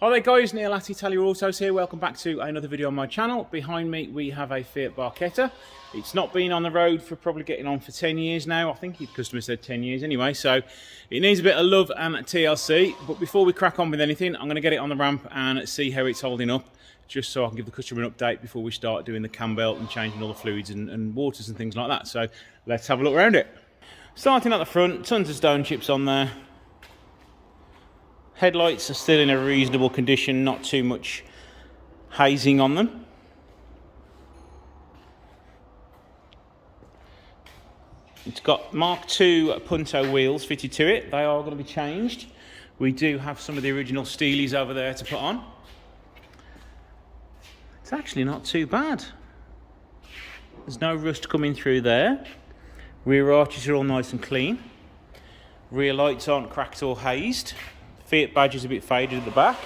Hi there guys, Neil at Italia Autos here. Welcome back to another video on my channel. Behind me we have a Fiat Barchetta. It's not been on the road for probably getting on for 10 years now. I think the customer said 10 years anyway. So it needs a bit of love and TLC. But before we crack on with anything, I'm going to get it on the ramp and see how it's holding up. Just so I can give the customer an update before we start doing the cam belt and changing all the fluids and, and waters and things like that. So let's have a look around it. Starting at the front, tons of stone chips on there. Headlights are still in a reasonable condition, not too much hazing on them. It's got Mark II Punto wheels fitted to it. They are going to be changed. We do have some of the original Steelies over there to put on. It's actually not too bad. There's no rust coming through there. Rear arches are all nice and clean. Rear lights aren't cracked or hazed. Fiat badge is a bit faded at the back.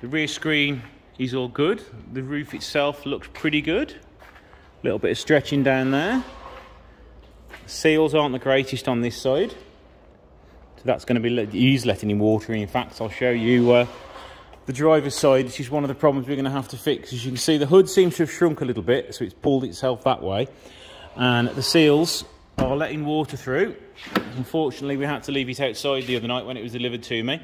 The rear screen is all good. The roof itself looks pretty good. A little bit of stretching down there. The seals aren't the greatest on this side. So that's going to be, he's letting him water in. In fact, I'll show you uh, the driver's side, which is one of the problems we're going to have to fix. As you can see, the hood seems to have shrunk a little bit, so it's pulled itself that way. And the seals are letting water through. Unfortunately, we had to leave it outside the other night when it was delivered to me.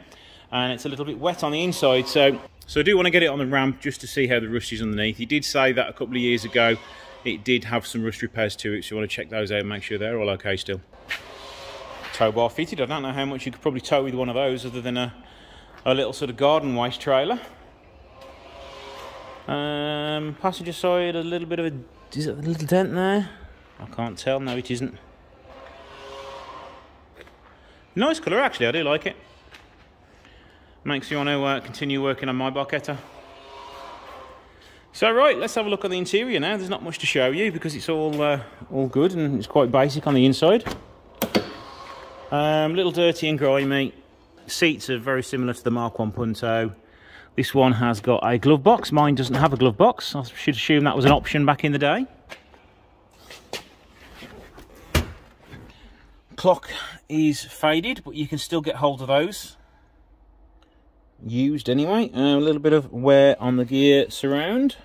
And it's a little bit wet on the inside. So, so I do want to get it on the ramp just to see how the rust is underneath. He did say that a couple of years ago it did have some rust repairs to it. So you want to check those out and make sure they're all okay still. Tow bar fitted. I don't know how much you could probably tow with one of those other than a, a little sort of garden waste trailer. Um, passenger side, a little bit of a, is it a little dent there? I can't tell. No, it isn't. Nice colour, actually. I do like it. Makes you want to uh, continue working on my Barchetta. So, right, let's have a look at the interior now. There's not much to show you because it's all uh, all good and it's quite basic on the inside. Um, little dirty and grimy. Seats are very similar to the Mark 1 Punto. This one has got a glove box. Mine doesn't have a glove box. I should assume that was an option back in the day. Clock is faded, but you can still get hold of those. Used anyway. Uh, a little bit of wear on the gear surround.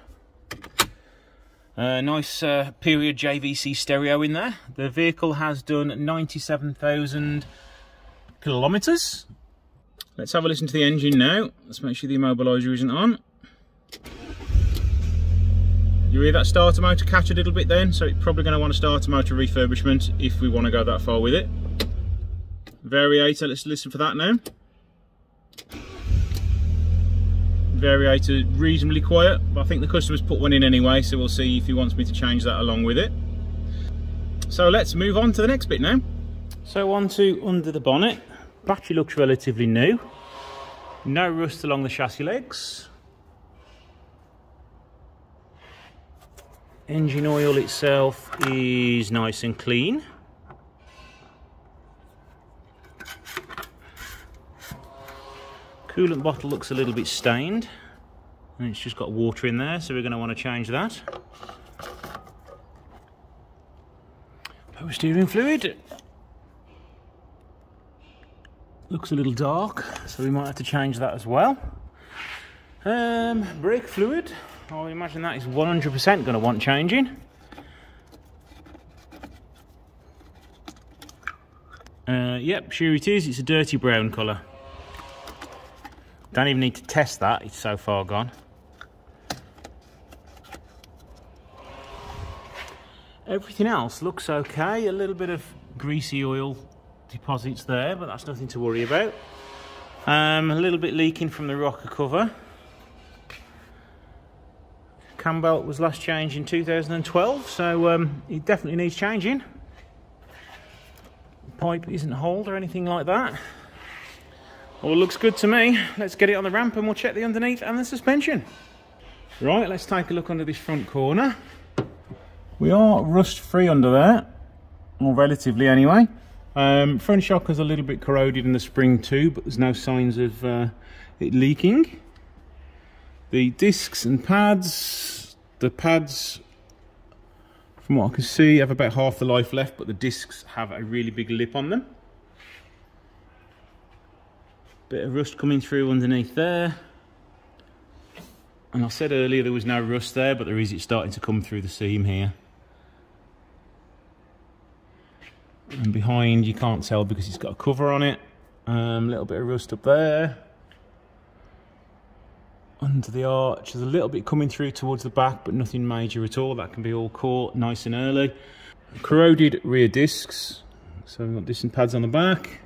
Uh, nice uh, period JVC stereo in there. The vehicle has done 97,000 kilometres. Let's have a listen to the engine now. Let's make sure the immobiliser isn't on. You hear that starter motor catch a little bit then, so it's probably going to want a starter motor refurbishment if we want to go that far with it. Variator, let's listen for that now. Variator reasonably quiet, but I think the customer's put one in anyway, so we'll see if he wants me to change that along with it. So let's move on to the next bit now. So on to under the bonnet. Battery looks relatively new. No rust along the chassis legs. Engine oil itself is nice and clean. Coolant bottle looks a little bit stained and it's just got water in there so we're going to want to change that. Power steering fluid looks a little dark so we might have to change that as well. Um, brake fluid I imagine that is 100% going to want changing. Uh, yep, sure it is. It's a dirty brown colour. Don't even need to test that. It's so far gone. Everything else looks okay. A little bit of greasy oil deposits there, but that's nothing to worry about. Um, a little bit leaking from the rocker cover cam belt was last changed in 2012 so um, it definitely needs changing. Pipe isn't holed or anything like that. All looks good to me. Let's get it on the ramp and we'll check the underneath and the suspension. Right let's take a look under this front corner. We are rust free under there or relatively anyway. Um, front shock is a little bit corroded in the spring too but there's no signs of uh, it leaking the discs and pads the pads from what I can see have about half the life left but the discs have a really big lip on them Bit of rust coming through underneath there. And I said earlier there was no rust there, but there is, it's starting to come through the seam here. And behind you can't tell because it's got a cover on it. A um, little bit of rust up there. Under the arch, there's a little bit coming through towards the back, but nothing major at all. That can be all caught nice and early. Corroded rear discs. So we've got disc pads on the back.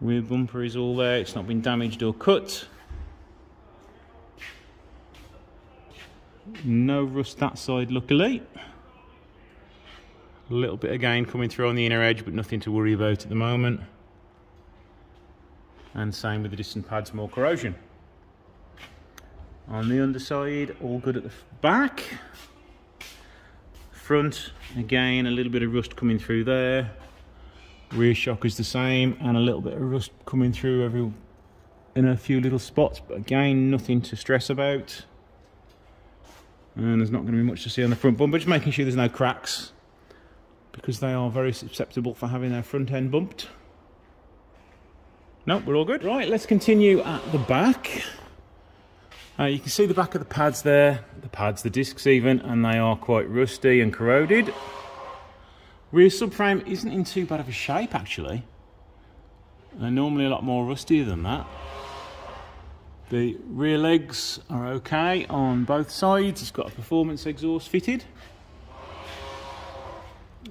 Rear bumper is all there, it's not been damaged or cut. No rust that side luckily. A little bit again coming through on the inner edge but nothing to worry about at the moment. And same with the distant pads, more corrosion. On the underside, all good at the back. Front, again, a little bit of rust coming through there. Rear shock is the same and a little bit of rust coming through every in a few little spots, but again, nothing to stress about. And there's not going to be much to see on the front bumper, just making sure there's no cracks because they are very susceptible for having their front end bumped. No, we're all good. Right, let's continue at the back. Uh, you can see the back of the pads there, the pads, the discs even, and they are quite rusty and corroded. Rear subframe isn't in too bad of a shape actually. They're normally a lot more rustier than that. The rear legs are okay on both sides. It's got a performance exhaust fitted.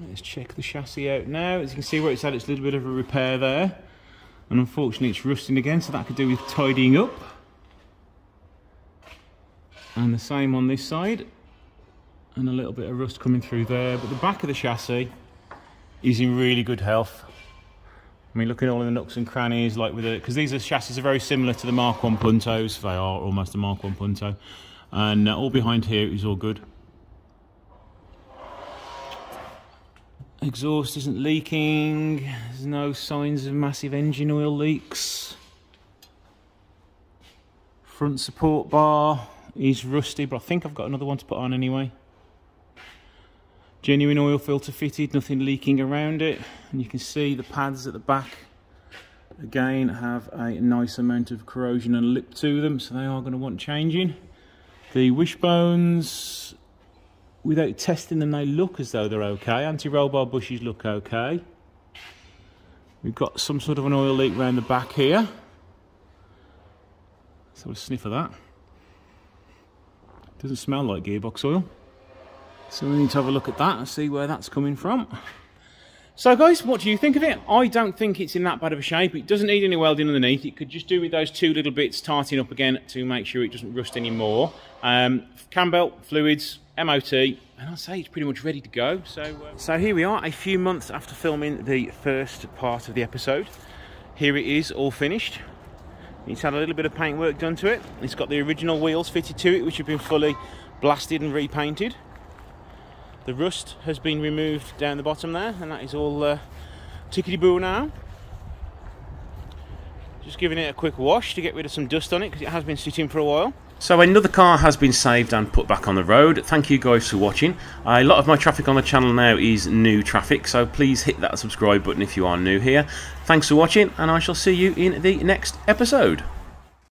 Let's check the chassis out now. As you can see where it's had its a little bit of a repair there. And unfortunately it's rusting again, so that could do with tidying up. And the same on this side. And a little bit of rust coming through there. But the back of the chassis is in really good health. I mean, looking all the nooks and crannies, like with it, because these are chassis are very similar to the Mark 1 Puntos. They are almost a Mark 1 Punto. And uh, all behind here is all good. Exhaust isn't leaking. There's no signs of massive engine oil leaks. Front support bar is rusty, but I think I've got another one to put on anyway. Genuine oil filter fitted, nothing leaking around it. And you can see the pads at the back, again, have a nice amount of corrosion and lip to them, so they are going to want changing. The wishbones, without testing them, they look as though they're okay. Anti-roll bar bushes look okay. We've got some sort of an oil leak around the back here. Let's have a sniff of that. Doesn't smell like gearbox oil. So we need to have a look at that and see where that's coming from. So guys, what do you think of it? I don't think it's in that bad of a shape. It doesn't need any welding underneath. It could just do with those two little bits tarting up again to make sure it doesn't rust anymore. Um, cam belt, fluids, MOT, and I'd say it's pretty much ready to go. So, uh... so here we are, a few months after filming the first part of the episode. Here it is, all finished. It's had a little bit of paint work done to it. It's got the original wheels fitted to it, which have been fully blasted and repainted. The rust has been removed down the bottom there, and that is all uh, tickety-boo now. Just giving it a quick wash to get rid of some dust on it, because it has been sitting for a while. So another car has been saved and put back on the road. Thank you guys for watching. A lot of my traffic on the channel now is new traffic, so please hit that subscribe button if you are new here. Thanks for watching, and I shall see you in the next episode.